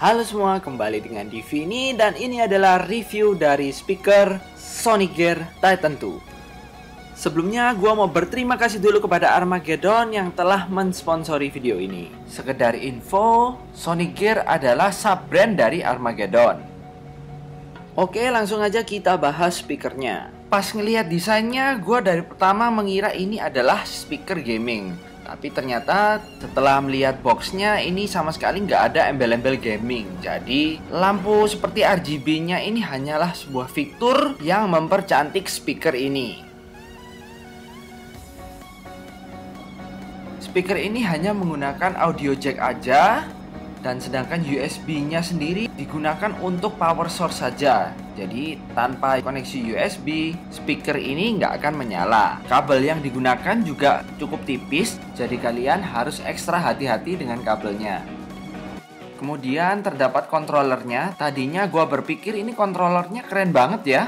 Halo semua, kembali dengan Divi ini dan ini adalah review dari speaker Sonic Gear Titan 2. Sebelumnya, gua mau berterima kasih dulu kepada Armageddon yang telah mensponsori video ini. Sekedar info, Sonic Gear adalah sub-brand dari Armageddon. Oke, langsung aja kita bahas speakernya. Pas ngelihat desainnya, gua dari pertama mengira ini adalah speaker gaming. Tapi ternyata setelah melihat boxnya ini sama sekali nggak ada embel-embel gaming. Jadi lampu seperti RGB-nya ini hanyalah sebuah fitur yang mempercantik speaker ini. Speaker ini hanya menggunakan audio jack aja dan sedangkan USB-nya sendiri digunakan untuk power source saja. Jadi tanpa koneksi USB, speaker ini nggak akan menyala. Kabel yang digunakan juga cukup tipis, jadi kalian harus ekstra hati-hati dengan kabelnya. Kemudian terdapat kontrolernya. Tadinya gue berpikir ini kontrolernya keren banget ya.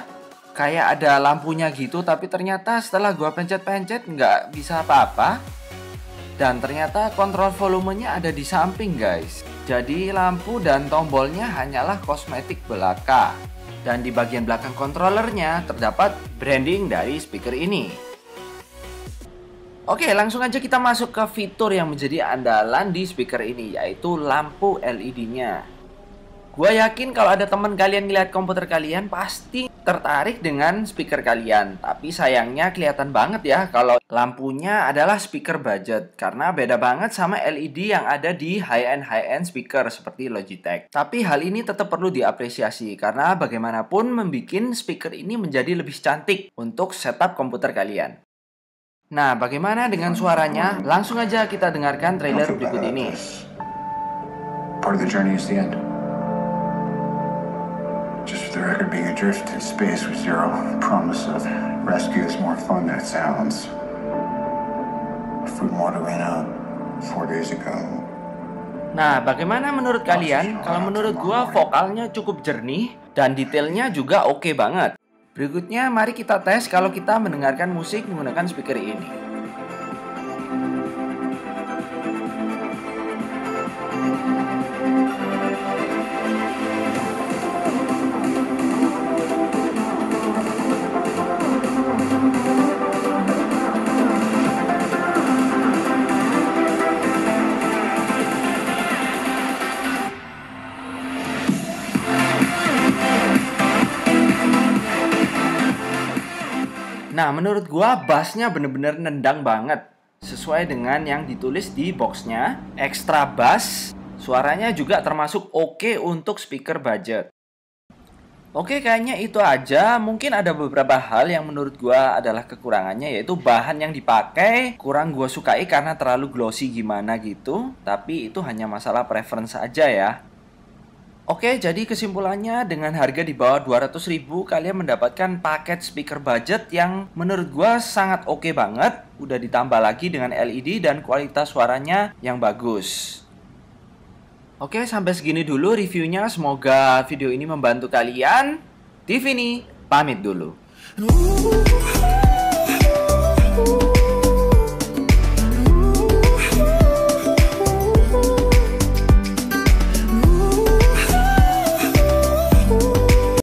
Kayak ada lampunya gitu, tapi ternyata setelah gue pencet-pencet nggak bisa apa-apa. Dan ternyata kontrol volumenya ada di samping guys. Jadi lampu dan tombolnya hanyalah kosmetik belaka. Dan di bagian belakang kontrolernya terdapat branding dari speaker ini. Oke, langsung aja kita masuk ke fitur yang menjadi andalan di speaker ini, yaitu lampu LED-nya. Gue yakin kalau ada teman kalian ngeliat komputer kalian pasti tertarik dengan speaker kalian. Tapi sayangnya kelihatan banget ya kalau lampunya adalah speaker budget. Karena beda banget sama LED yang ada di high-end high-end speaker seperti Logitech. Tapi hal ini tetap perlu diapresiasi karena bagaimanapun membuat speaker ini menjadi lebih cantik untuk setup komputer kalian. Nah, bagaimana dengan suaranya? Langsung aja kita dengarkan trailer berikut ini. Part of the journey is the end. The record, being adrift in space with zero promise of rescue is more fun than it sounds. Food and water ran out four days ago. Nah, bagaimana menurut kalian? Kalau menurut gua vokalnya cukup jernih dan detailnya juga oke okay banget. Berikutnya, mari kita tes kalau kita mendengarkan musik menggunakan speaker ini. Nah, menurut gua bassnya bener-bener nendang banget. Sesuai dengan yang ditulis di boxnya, extra bass, suaranya juga termasuk oke okay untuk speaker budget. Oke, kayaknya itu aja. Mungkin ada beberapa hal yang menurut gua adalah kekurangannya yaitu bahan yang dipakai kurang gua sukai karena terlalu glossy gimana gitu. Tapi itu hanya masalah preference aja ya. Oke, jadi kesimpulannya dengan harga di bawah 200 ribu kalian mendapatkan paket speaker budget yang menurut gua sangat oke banget. Udah ditambah lagi dengan LED dan kualitas suaranya yang bagus. Oke, sampai segini dulu reviewnya. Semoga video ini membantu kalian. TV ini pamit dulu.